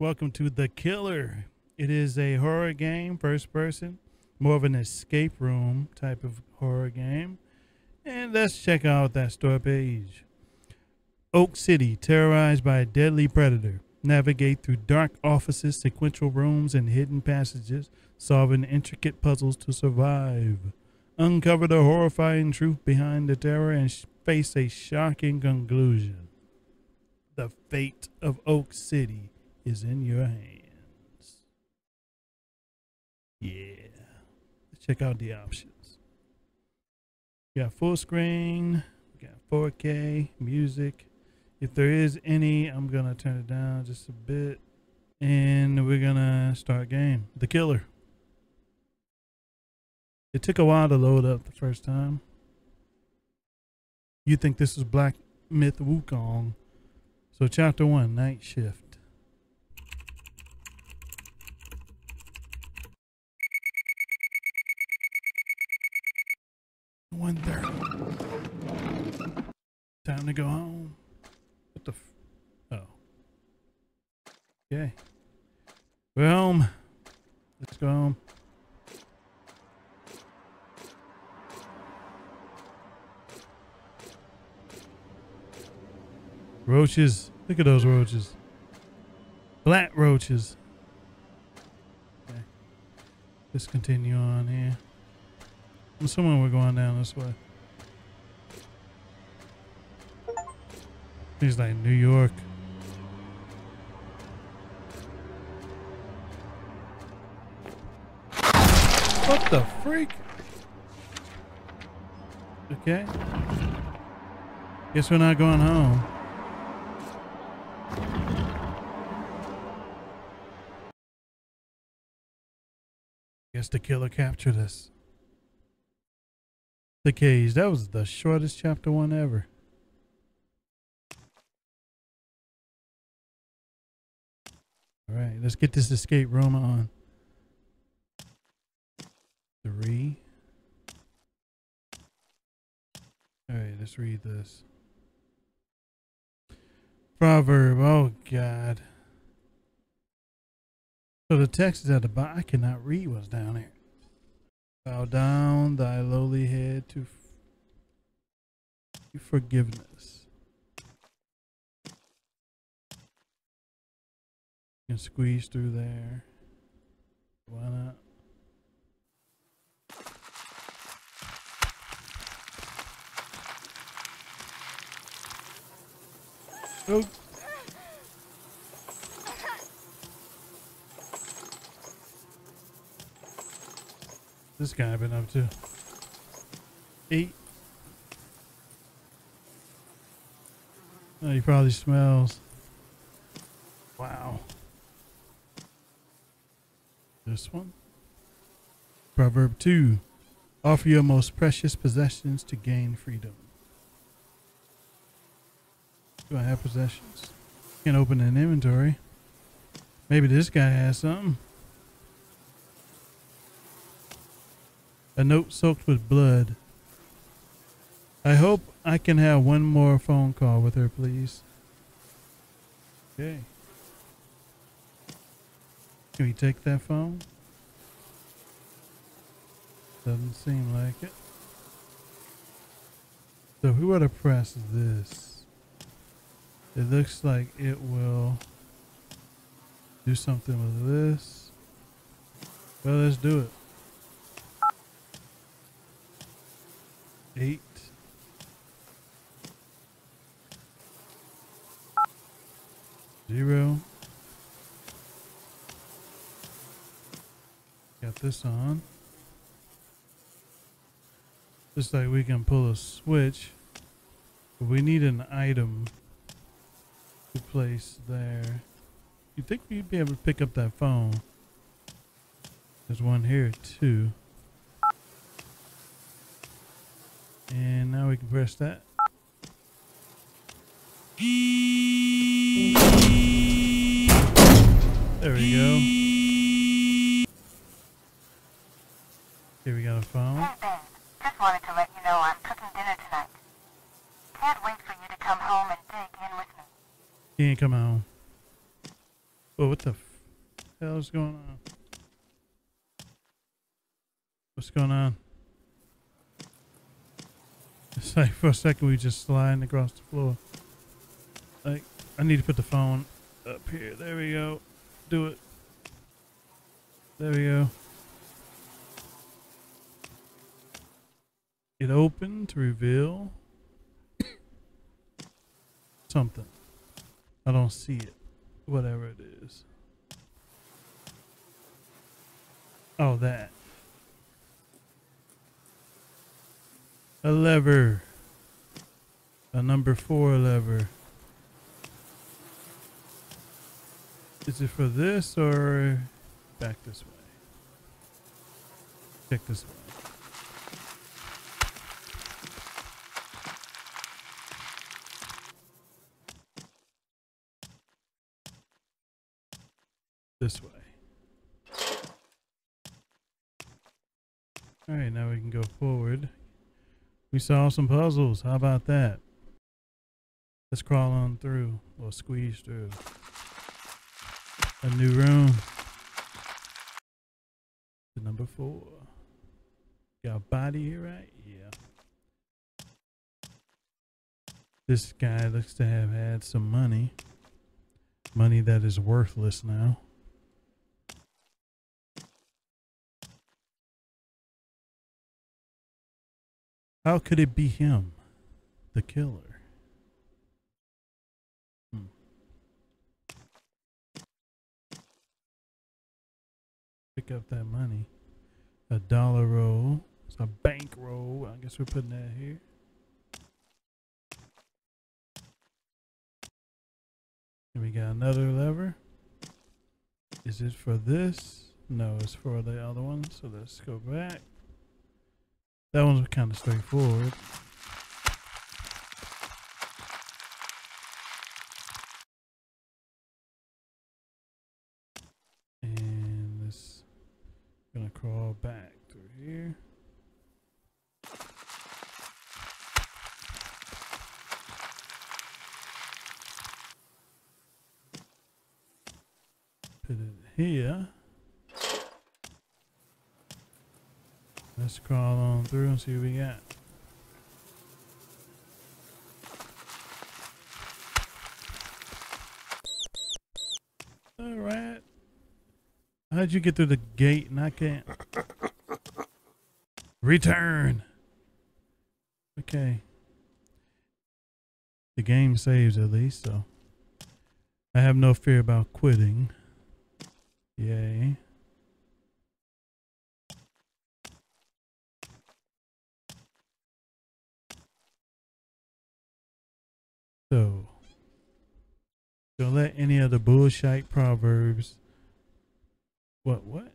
Welcome to The Killer. It is a horror game, first person, more of an escape room type of horror game. And let's check out that store page. Oak City, terrorized by a deadly predator. Navigate through dark offices, sequential rooms, and hidden passages, solving intricate puzzles to survive. Uncover the horrifying truth behind the terror and face a shocking conclusion. The fate of Oak City is in your hands. Yeah. Let's check out the options. We got full screen, we got 4K, music. If there is any, I'm gonna turn it down just a bit. And we're gonna start game. The killer. It took a while to load up the first time. You think this is Black Myth Wukong. So chapter one, night shift. One thirty. Time to go home. What the? Oh. Okay. We're home. Let's go home. Roaches. Look at those roaches. Black roaches. Okay. Let's continue on here. I'm assuming we're going down this way. He's like New York. What the freak? Okay. Guess we're not going home. Guess the killer captured us. The cage. That was the shortest chapter one ever. All right, let's get this escape room on. Three. All right, let's read this. Proverb. Oh, God. So the text is at the bottom. I cannot read what's down here. Bow down thy lowly head to forgiveness. You can squeeze through there. Why not? Oh. This guy been up to? Eight. Oh, he probably smells. Wow. This one. Proverb 2. Offer your most precious possessions to gain freedom. Do I have possessions? Can't open an inventory. Maybe this guy has something. A note soaked with blood. I hope I can have one more phone call with her, please. Okay. Can we take that phone? Doesn't seem like it. So if we were to press this, it looks like it will do something with this. Well, let's do it. Eight. Zero. Got this on. Just like we can pull a switch. We need an item to place there. You think we'd be able to pick up that phone? There's one here too. And now we can press that. There we go. Here we got a phone. Hey, Ben. Just wanted to let you know I'm cooking dinner tonight. Can't wait for you to come home and dig in with me. He ain't coming home. Oh, what the f- hell is going on? What's going on? It's like for a second we just sliding across the floor. Like I need to put the phone up here. There we go. Do it. There we go. It opened to reveal something. I don't see it. Whatever it is. Oh, that. A lever. A number four lever. Is it for this or back this way? Check this way. This way. All right, now we can go forward. We saw some puzzles. How about that? Let's crawl on through or squeeze through. A new room. Number four. Got a body here, right? Yeah. This guy looks to have had some money. Money that is worthless now. How could it be him? The killer. Hmm. Pick up that money. A dollar roll. It's a bank roll. I guess we're putting that here. And we got another lever. Is it for this? No, it's for the other one. So let's go back. That one's kind of straightforward. And this gonna crawl back through here. Put it here. Let's crawl what we. Alright. How'd you get through the gate and I can't? Return! Okay. The game saves at least, so I have no fear about quitting. Yay. So, don't let any of the bullshit proverbs. What, what?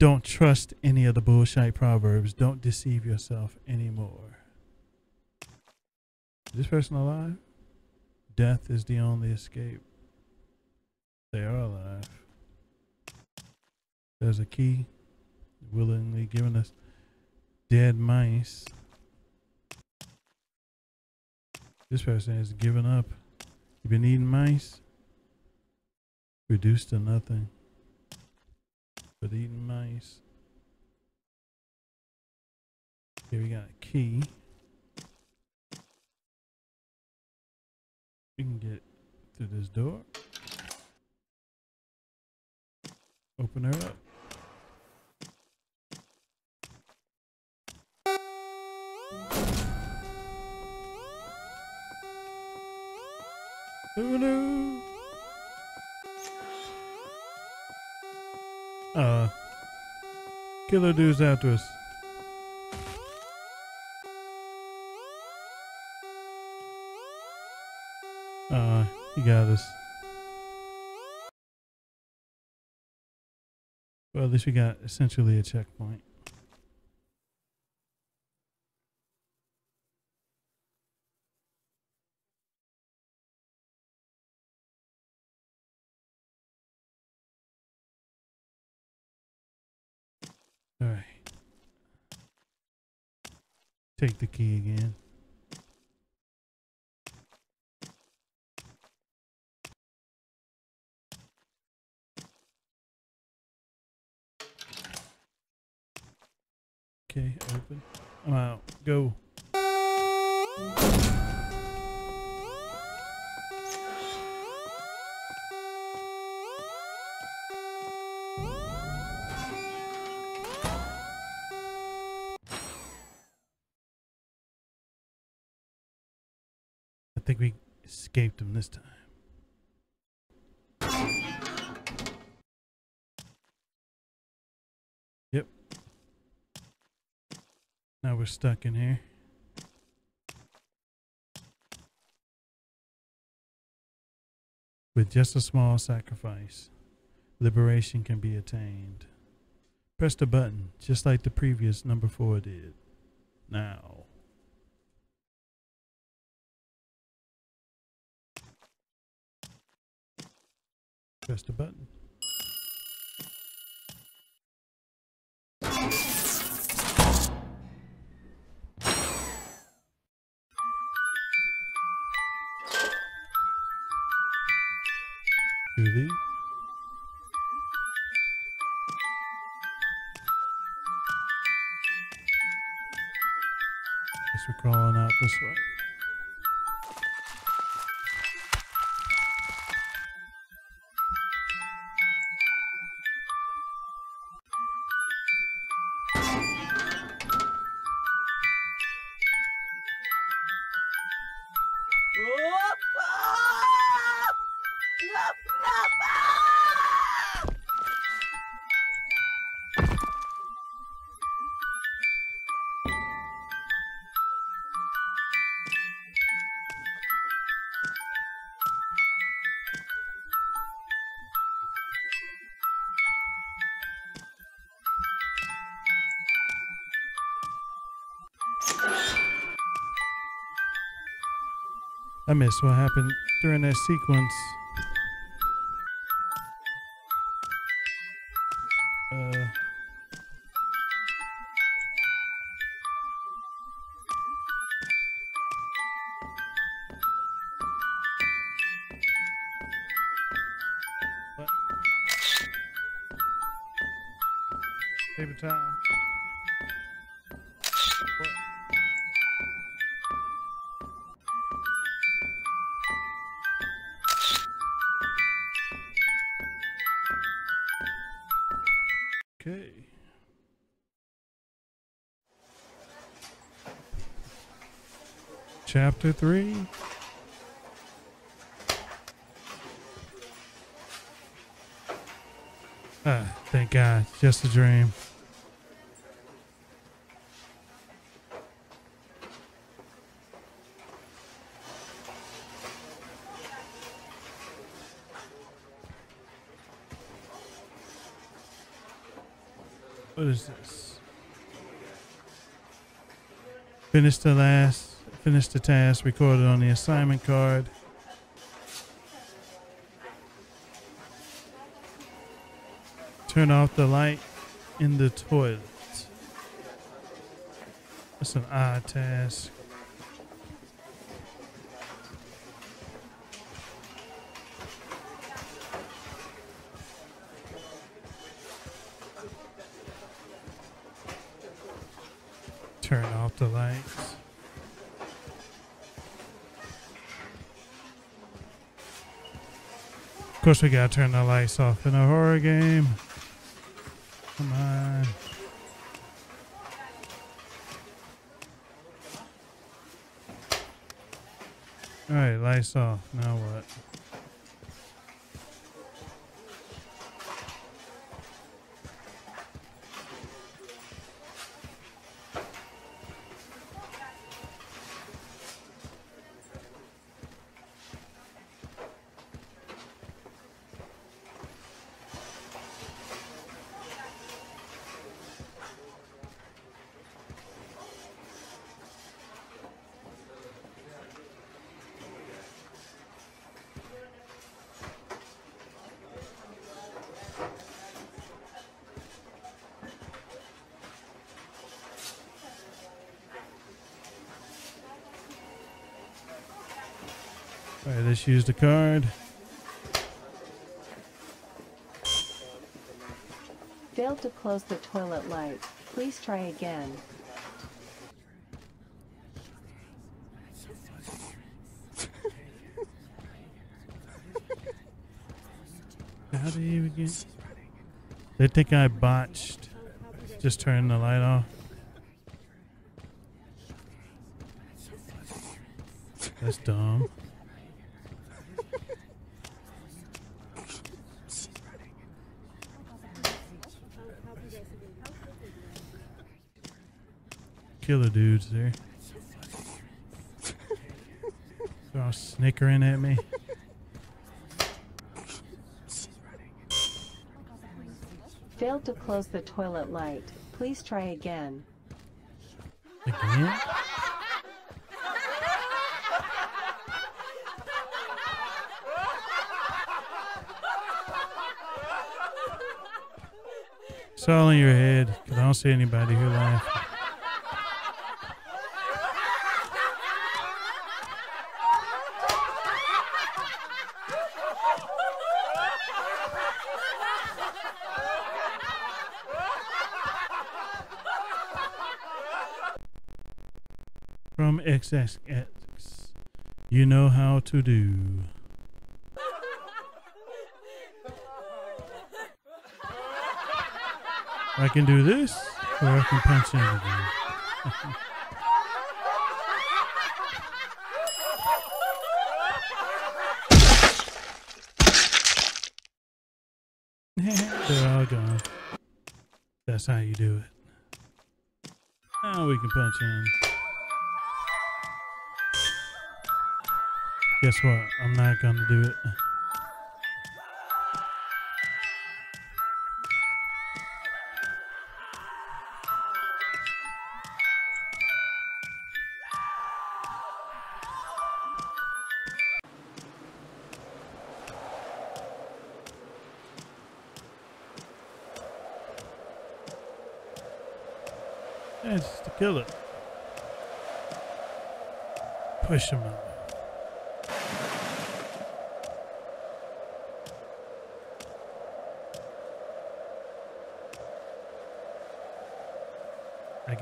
Don't trust any of the bullshit proverbs. Don't deceive yourself anymore. Is this person alive? Death is the only escape. They are alive. There's a key willingly given us dead mice. This person has given up. You've been eating mice? Reduced to nothing. But eating mice. Here we got a key. We can get through this door. Open her up. Uh, killer dude's after us. Uh, he got us. Well, at least we got essentially a checkpoint. Take the key again. Okay, open. I'm out. Go. Escaped him this time. Yep. Now we're stuck in here. With just a small sacrifice, liberation can be attained. Press the button, just like the previous number four did. Now. Press the button. Do. Guess we're crawling out this way. I missed what happened during that sequence. Okay. Chapter 3. Ah, thank God. Just a dream. What is this? Finish the last, finish the task recorded on the assignment card. Turn off the light in the toilet. That's an odd task. The lights. Of course, we gotta turn the lights off in a horror game. Come on. Alright, lights off. Now what? Alright, let's use the card. Failed to close the toilet light. Please try again. How do you get? They think I botched. Just turning the light off. That's dumb. Killer dudes there. They're all snickering at me. Failed to close the toilet light. Please try again. Again? It's all in your head. I don't see anybody here laughing. XXX, you know how to do. I can do this, or I can punch in again. They're all gone. That's how you do it. Now we can punch in. Guess what? I'm not gonna do it. To kill it. Push him out.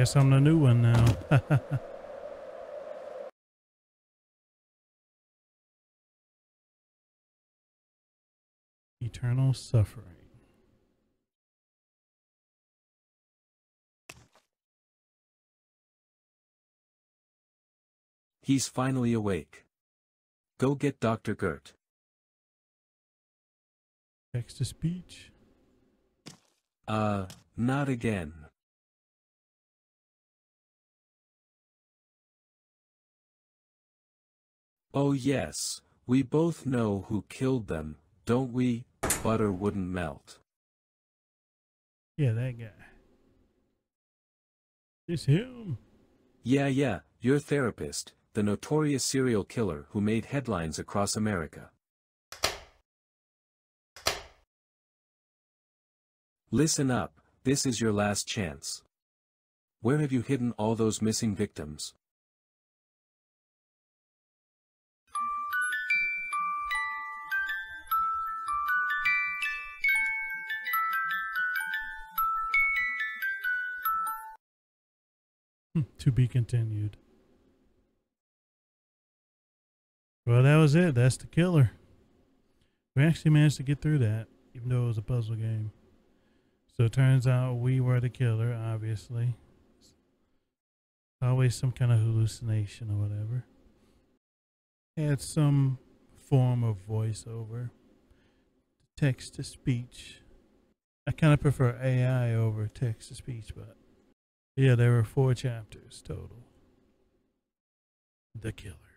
Guess I'm the new one now. Eternal suffering. He's finally awake. Go get Dr. Gert. Text to speech. Uh, not again. Oh yes, we both know who killed them, don't we? Butter wouldn't melt. Yeah, that guy. It's him. Yeah yeah, your therapist, the notorious serial killer who made headlines across America. Listen up, this is your last chance. Where have you hidden all those missing victims? Hmm, to be continued. Well, that was it. That's the killer. We actually managed to get through that, even though it was a puzzle game. So it turns out we were the killer, obviously. Always some kind of hallucination or whatever. Had some form of voiceover, text to speech. I kind of prefer AI over text to speech, but yeah, there were four chapters total. The killer.